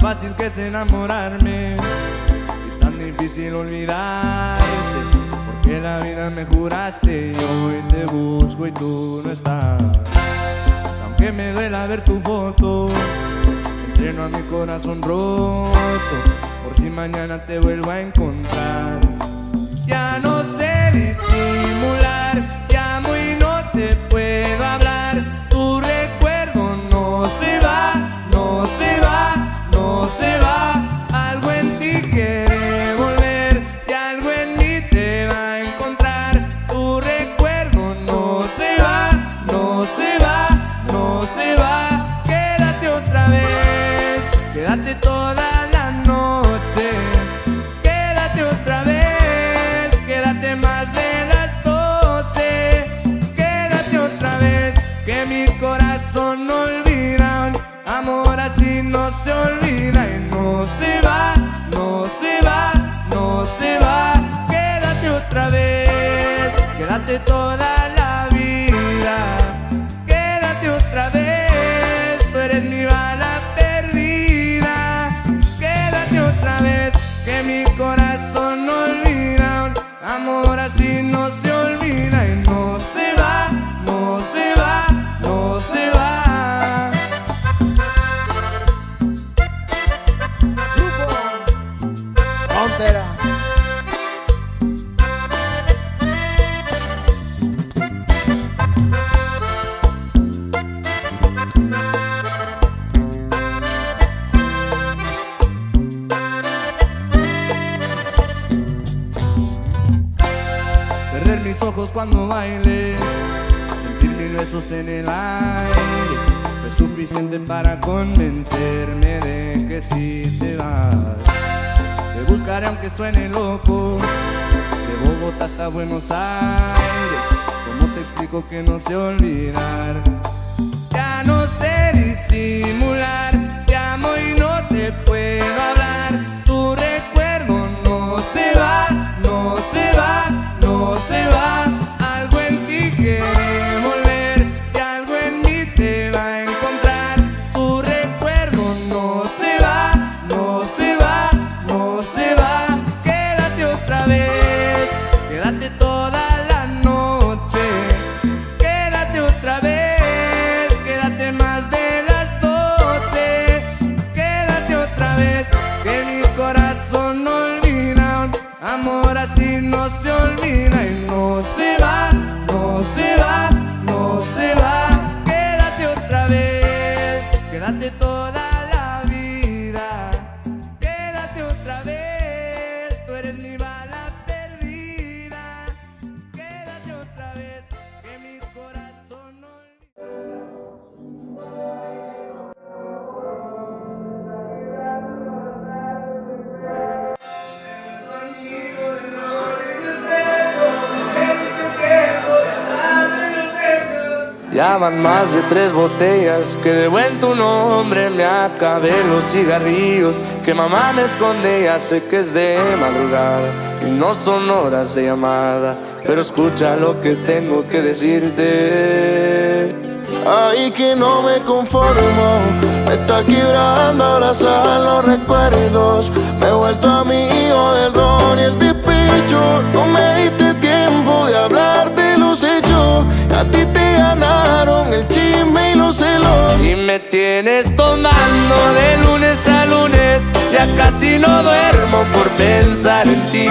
fácil que es enamorarme y tan difícil olvidarte. Porque la vida me juraste y hoy te busco y tú no estás. Aunque me duela ver tu foto, entreno a mi corazón roto. Por si mañana te vuelvo a encontrar. Ya no sé disimular, llamo y no te puedo. Se va. Agate toda cuando bailes, sentir mil besos en el aire. Es suficiente para convencerme de que si te vas. Te buscaré aunque suene loco, de Bogotá hasta Buenos Aires. ¿Cómo te explico que no sé olvidar? Ya no sé disimular, te amo y no te puedo Ya más de tres botellas que de buen tu nombre me acabé los cigarrillos que mamá me esconde ya sé que es de madrugada y no son horas de llamada pero escucha lo que tengo que decirte Ay, que no me conformo, me está quebrando abrazar los recuerdos. Me he vuelto amigo del ron y el despecho. No me diste tiempo de hablar A ti te ganaron el chisme y los celos. Y me tienes tomando de lunes a lunes Ya casi no duermo por pensar en ti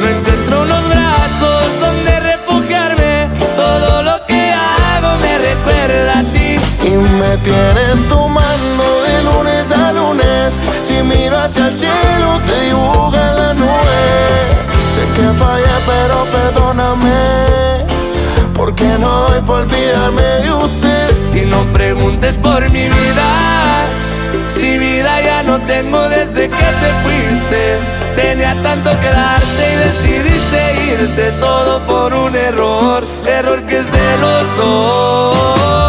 No encuentro los brazos donde refugiarme Todo lo que hago me recuerda a ti Y me tienes tomando de lunes a lunes. Si miro hacia el cielo, te dibuja la nube. Sé que fallé, pero perdóname. Porque no doy por olvidarme de usted. Y no preguntes por mi vida. Si vida ya no tengo desde que te fuiste. Tenía tanto que darte y decidiste irte. Todo por un error, error que es de los dos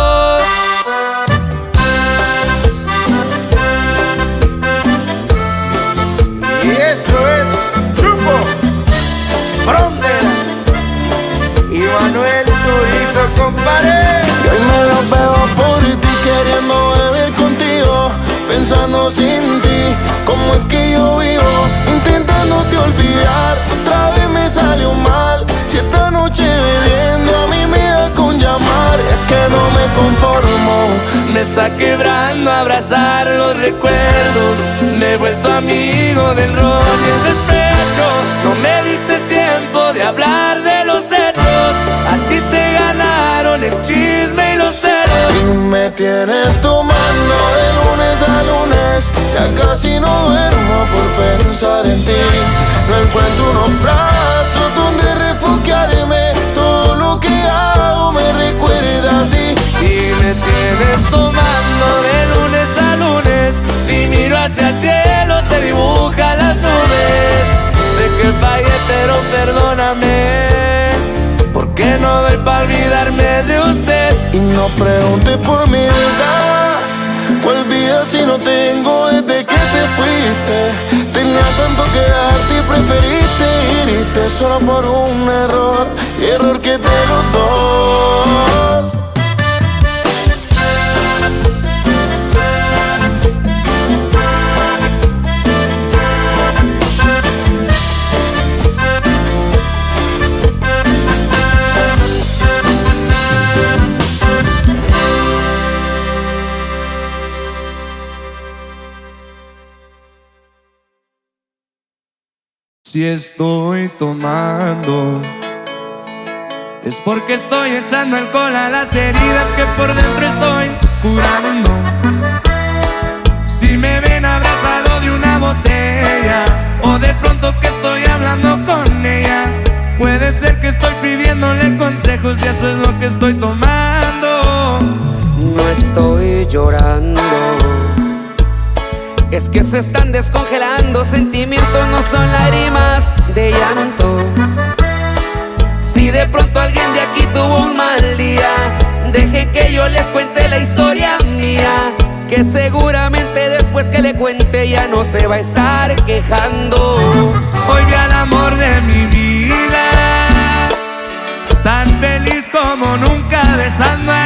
Y hoy me lo veo por ti queriendo beber contigo, pensando sin ti. ¿Cómo es que yo vivo intentándote olvidar? Otra vez me salió mal. Si esta noche bebiendo a mí me da con llamar, es que no me conformo. Me está quebrando abrazar los recuerdos. Me he vuelto amigo del rol y el despecho. No me diste tiempo de hablar de ganaron el chisme y los celos. Y me tienes tomando de lunes a lunes. Ya casi no duermo por pensar en ti. No encuentro unos brazos donde refugiarme. Todo lo que hago me recuerda a ti. Y me tienes tomando de lunes a lunes. Si miro hacia el cielo, No doy para olvidarme de usted. Y no pregunte por mi vida. ¿Cuál vida si no tengo desde que te fuiste? Tenía tanto que darte y preferiste irte solo por un error. Error que te los dos. Si estoy tomando, es porque estoy echando alcohol a las heridas que por dentro estoy curando. Si me ven abrazado de una botella, o de pronto que estoy hablando con ella, puede ser que estoy pidiéndole consejos y eso es lo que estoy tomando. No estoy llorando. Es que se están descongelando, sentimientos no son lágrimas de llanto. Si de pronto alguien de aquí tuvo un mal día, deje que yo les cuente la historia mía. Que seguramente después que le cuente ya no se va a estar quejando. Hoy vi al amor de mi vida, tan feliz como nunca, besando al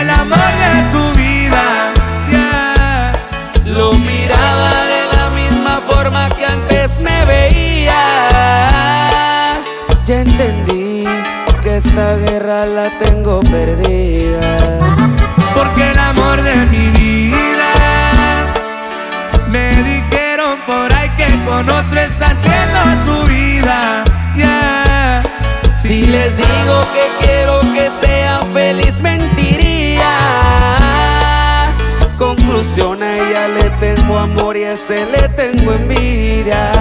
tengo perdida. Porque el amor de mi vida me dijeron por ahí que con otro está haciendo su vida. Si les digo que quiero que sean feliz, mentiría. Conclusión, a ella le tengo amor y a ese le tengo envidia.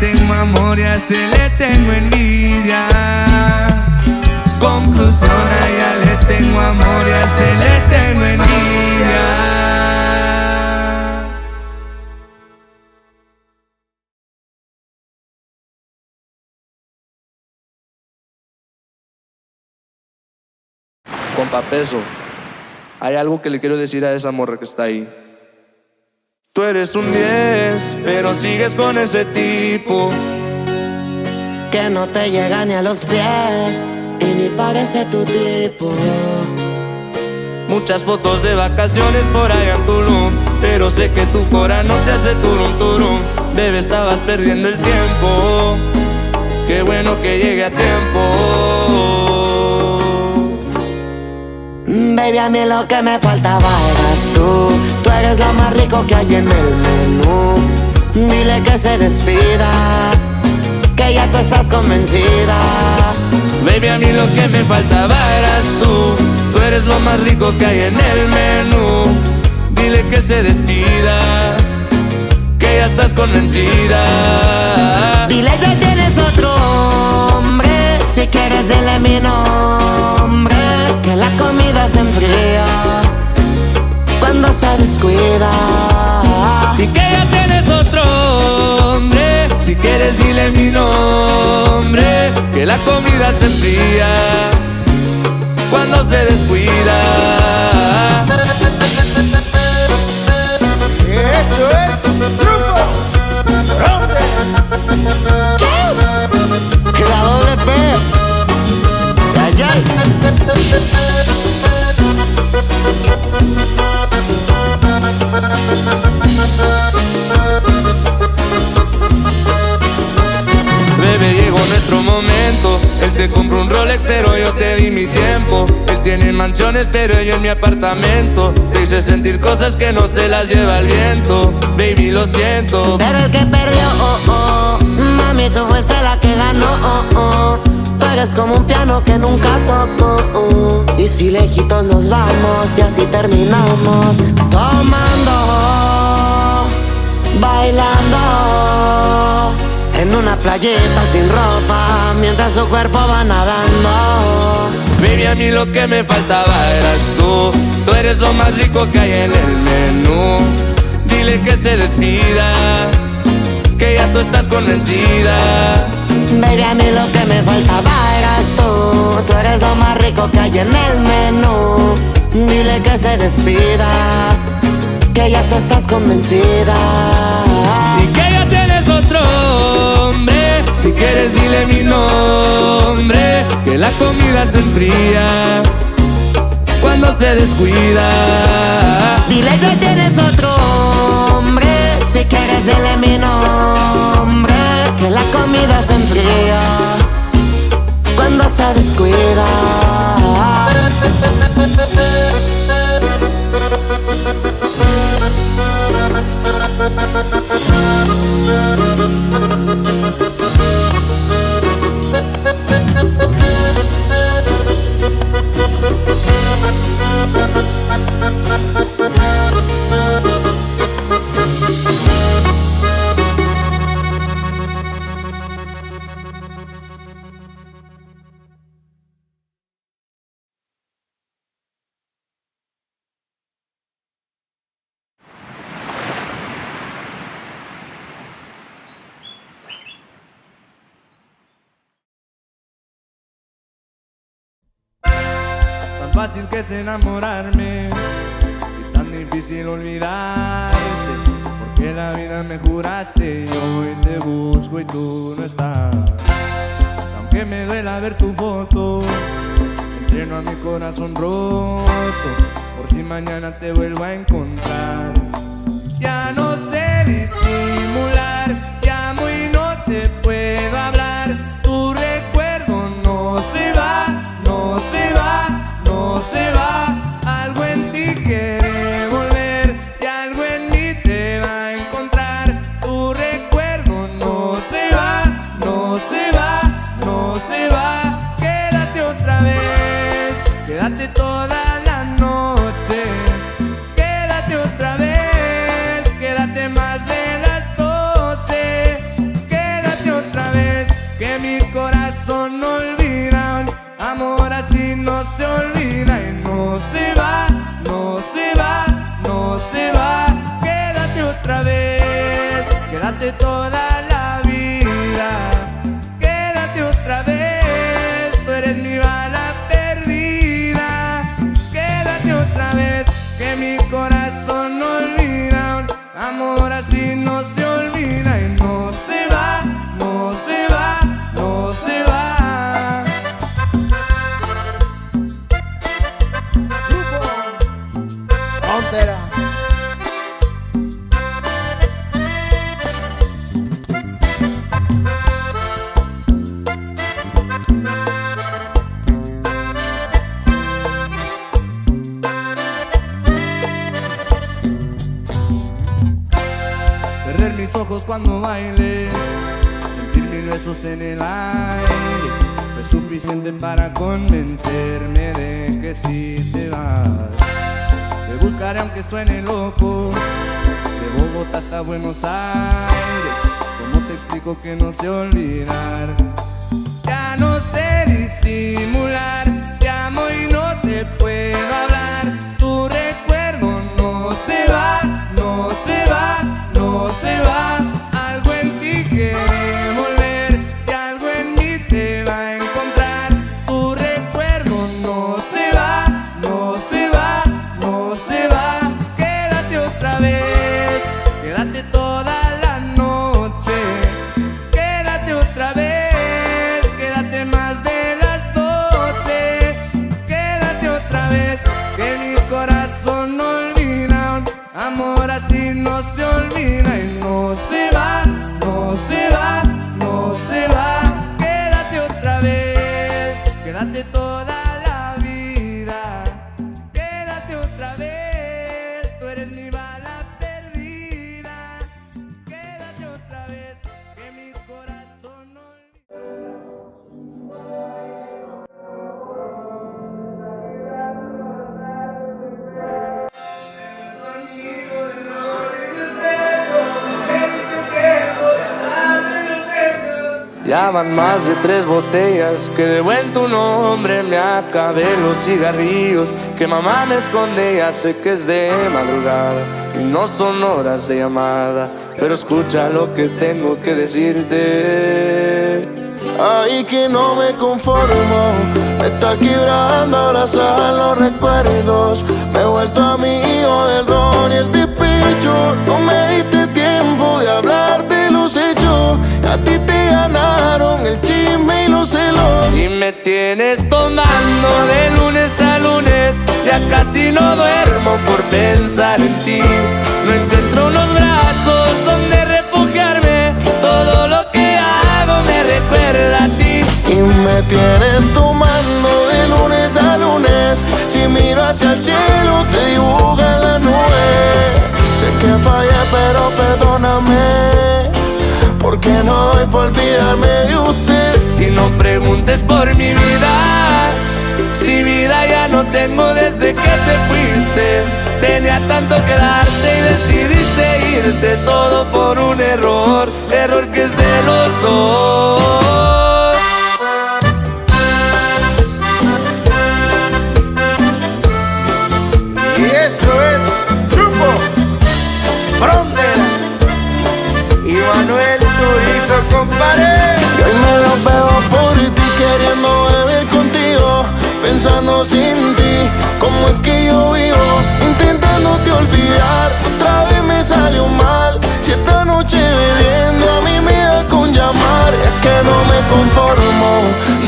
Tengo amor y a le tengo envidia. Conclusión, a ella le tengo amor y a ese le tengo envidia. Compa Peso, hay algo que le quiero decir a esa morra que está ahí. Tú eres un 10, pero sigues con ese tipo. que no te llega ni a los pies y ni parece tu tipo. Muchas fotos de vacaciones por allá en Tulum Pero sé que tu cora no te hace turum turum Bebé, estabas perdiendo el tiempo Qué bueno que llegue a tiempo Baby, a mí lo que me faltaba eras tú. Tú eres lo más rico que hay en el menú. Dile que se despida, que ya tú estás convencida. Baby, a mí lo que me faltaba eras tú. Tú eres lo más rico que hay en el menú. Dile que se despida, que ya estás convencida. Dile que tienes otro hombre, si quieres dile mi nombre, que la comida descuida. Y que ya tienes otro hombre, si quieres dile mi nombre, que la comida se enfría cuando se descuida. Eso es Grupo Ronde. La doble P. Ay, ay. Bebé, llegó nuestro momento. Él te compró un Rolex, pero yo te di mi tiempo. Él tiene mansiones, pero yo en mi apartamento. Te hice sentir cosas que no se las lleva el viento. Baby, lo siento. Pero el que perdió, oh, oh. Mami, tú fuiste la que ganó, oh, eres como un piano que nunca tocó. Y si lejitos nos vamos y así terminamos. Tomando, bailando. En una playeta sin ropa, mientras su cuerpo va nadando. Baby, a mí lo que me faltaba eras tú. Tú eres lo más rico que hay en el menú. Dile que se despida, que ya tú estás convencida. Baby, a mí lo que me faltaba eras tú. Tú eres lo más rico que hay en el menú. Dile que se despida, que ya tú estás convencida. Y que ya tienes otro hombre, si quieres dile mi nombre, que la comida se enfría cuando se descuida. Dile que tienes otro hombre, si quieres dile mi nombre, que la comida se cuando se descuida. Fácil que es enamorarme y tan difícil olvidarte. Porque la vida me juraste y hoy te busco y tú no estás. Aunque me duela ver tu foto, entreno a mi corazón roto. Por si mañana te vuelvo a encontrar. Ya no sé disimular, llamo y no te puedo hablar. No se Date toda cuando bailes, sentir mil besos en el aire, fue suficiente para convencerme de que si te vas. Te buscaré aunque suene loco, de Bogotá hasta Buenos Aires, ¿cómo te explico que no sé olvidar? Ya no sé disimular, te amo y no te puedo hablar, tu recuerdo no se va, no se va, no se va. Ya van más de tres botellas que de buen tu nombre me acabé los cigarrillos que mamá me esconde ya sé que es de madrugada y no son horas de llamada pero escucha lo que tengo que decirte Ay, que no me conformo, me está quebrando abrazar los recuerdos. Me he vuelto amigo del ron y el despecho. No me diste tiempo de hablar. A ti te ganaron el chisme y los celos. Y me tienes tomando de lunes a lunes Ya casi no duermo por pensar en ti No encuentro unos brazos donde refugiarme Todo lo que hago me recuerda a ti Y me tienes tomando de lunes a lunes. Si miro hacia el cielo, te dibuja la nube. Sé que fallé, pero perdóname. No doy por olvidarme de usted. Y no preguntes por mi vida. Si vida ya no tengo desde que te fuiste. Tenía tanto que darte y decidiste irte. Todo por un error, error que es de los dos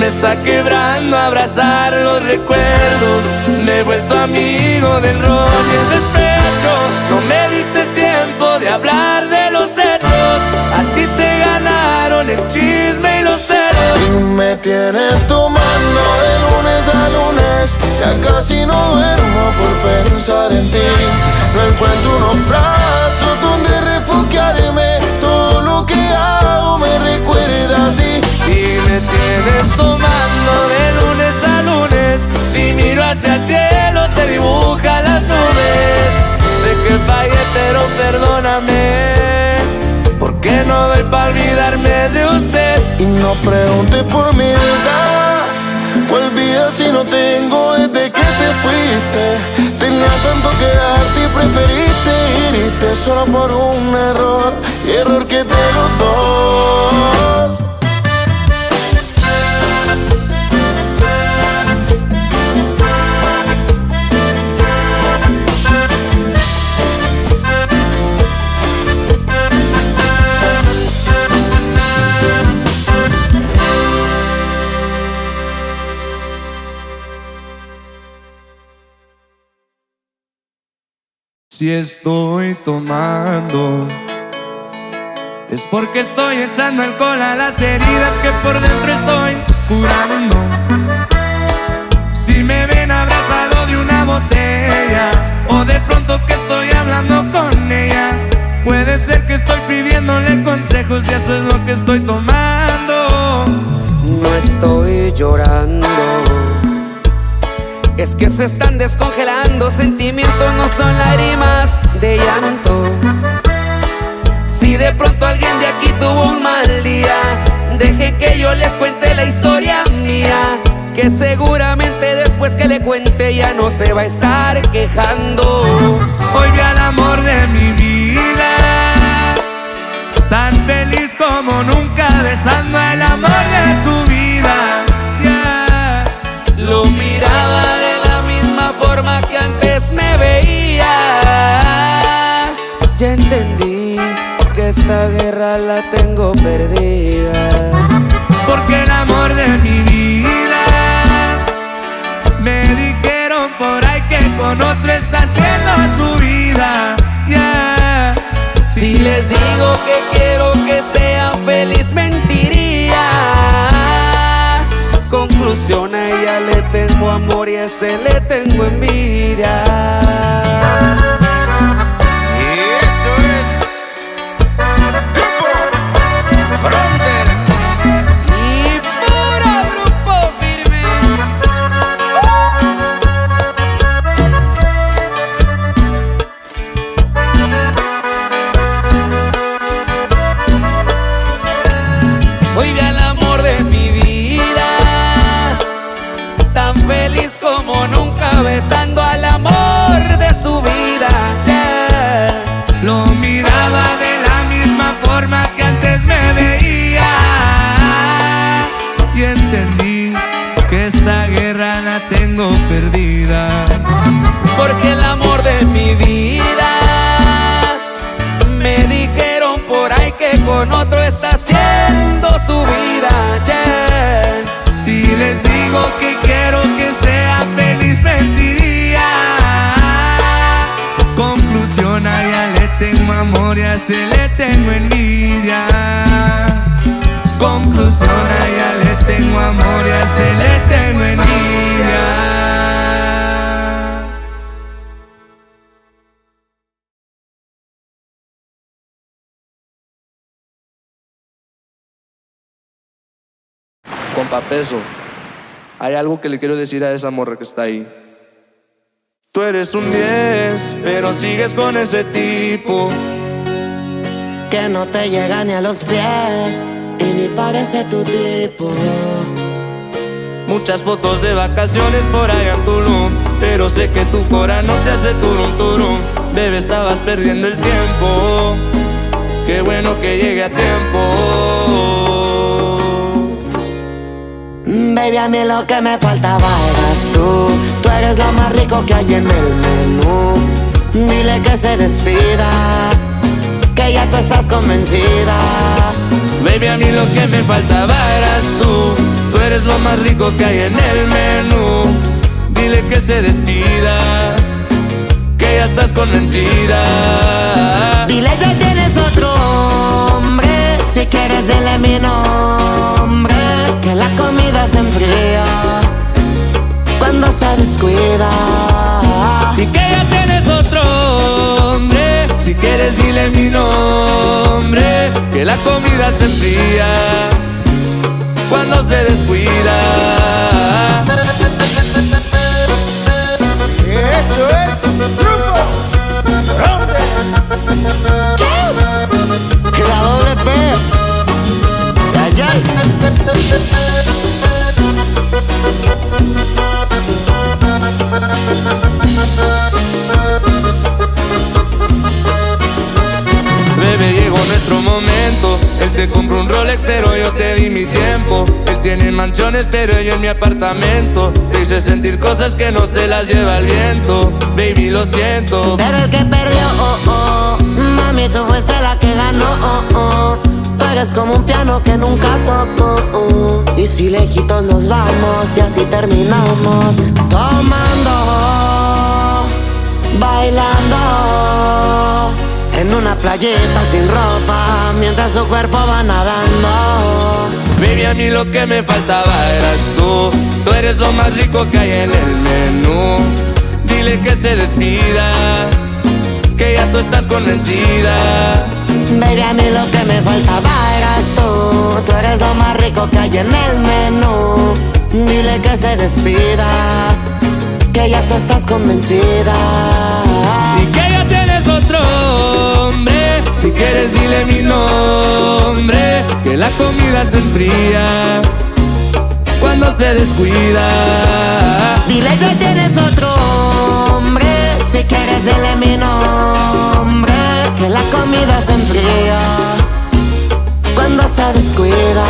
está quebrando abrazar los recuerdos. Me he vuelto amigo del ron y el despecho. No me diste tiempo de hablar de los hechos. A ti te ganaron el chisme y los celos. Y me tienes tomando de lunes a lunes. Ya casi no duermo por pensar en ti. No encuentro unos brazos donde refugiarme. Todo lo que hago me recuerda a ti. Y me tienes tomando hacia el cielo te dibuja las nubes. Sé que fallé pero perdóname. Porque no doy para olvidarme de usted Y no preguntes por mi vida ¿Cuál vida si no tengo desde que te fuiste? Tenía tanto que darte y preferiste irte Solo por un error error que de los dos Si estoy tomando es porque estoy echando alcohol a las heridas que por dentro estoy curando. Si me ven abrazado de una botella o de pronto que estoy hablando con ella, puede ser que estoy pidiéndole consejos y eso es lo que estoy tomando. No estoy llorando. Es que se están descongelando, sentimientos no son lágrimas de llanto. Si de pronto alguien de aquí tuvo un mal día, deje que yo les cuente la historia mía. Que seguramente después que le cuente ya no se va a estar quejando. Hoy al amor de mi vida, tan feliz como nunca, besando el amor esta guerra la tengo perdida. Porque el amor de mi vida me dijeron por ahí que con otro está haciendo su vida. Yeah. Si les digo que quiero que sean feliz, mentiría. Conclusión, a ella le tengo amor y a ese le tengo envidia. diferente. Conclusión, a ella le tengo amor y a ese le tengo envidia. Conclusión, a ella le tengo amor y a ese le tengo envidia. Compa Peso, hay algo que le quiero decir a esa morra que está ahí. Tú eres un 10, pero sigues con ese tipo. Que no te llega ni a los pies y ni parece tu tipo. Muchas fotos de vacaciones por allá en Tulum, pero sé que tu cora no te hace turum turum. Bebé, estabas perdiendo el tiempo. Qué bueno que llegue a tiempo. Mm, Baby, a mí lo que me faltaba eras tú. Tú eres lo más rico que hay en el menú. Dile que se despida, que ya tú estás convencida. Baby, a mí lo que me faltaba eras tú. Tú eres lo más rico que hay en el menú. Dile que se despida, que ya estás convencida. Dile que tienes otro hombre, si quieres dile mi nombre, que la comida se enfría cuando se descuida. Y que ya tienes otro hombre. Si quieres, dile mi nombre. Que la comida se enfría cuando se descuida. Te compró un Rolex, pero yo te di mi tiempo. Él tiene mansiones, pero yo en mi apartamento. Te hice sentir cosas que no se las lleva el viento. Baby, lo siento. Pero el que perdió, oh, oh. Mami, tú fuiste la que ganó, oh, oh. Eres como un piano que nunca tocó. oh. Y si lejitos nos vamos y así terminamos. Tomando, bailando. En una playita sin ropa, mientras su cuerpo va nadando. Baby, a mí lo que me faltaba eras tú. Tú eres lo más rico que hay en el menú. Dile que se despida, que ya tú estás convencida. Baby, a mí lo que me faltaba eras tú. Tú eres lo más rico que hay en el menú. Dile que se despida, que ya tú estás convencida. Si quieres, dile mi nombre. Que la comida se enfría cuando se descuida. Dile que tienes otro hombre. Si quieres, dile mi nombre. Que la comida se enfría cuando se descuida.